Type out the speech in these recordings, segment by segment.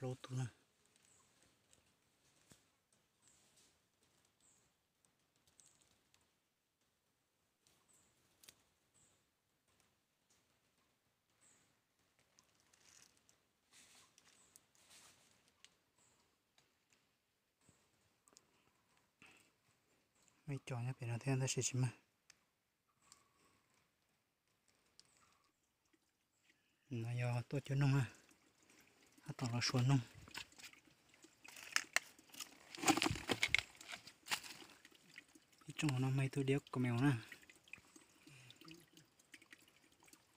plo mấy trò nhá biển nó theo nó sẽ chìm mà nó do tôi chưa nông ha nó là xuân nông cái trong nó mấy có mèo nè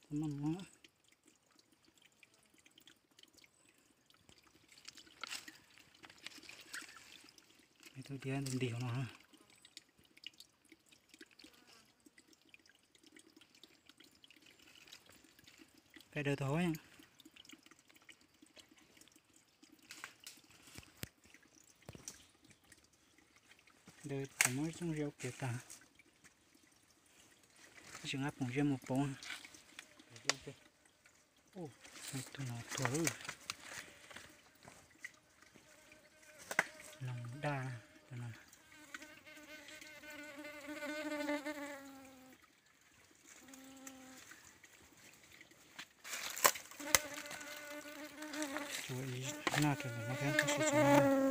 nó nó mấy tôi đéo đừng điều nó ha phải đưa thôi Deve estar mais um gel que tá. Jogar com meu pão. Oh, muito não torou. Não dá, não. Nada, não quero que não chame.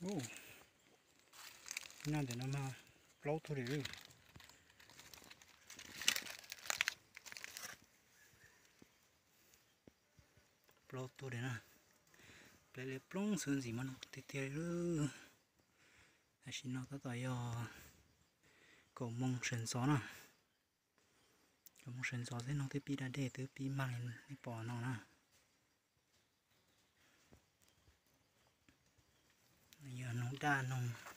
Này nó theo cái sự chúng Ô, na để nó mà lâu thôi đi. plo to đấy nè plei le plong sơn gì mà nó tê tê rư hay xin cổ mông nè cổ mông thế nó tới pi đã để tới pi mang lên bỏ nó nè giờ nó đa nông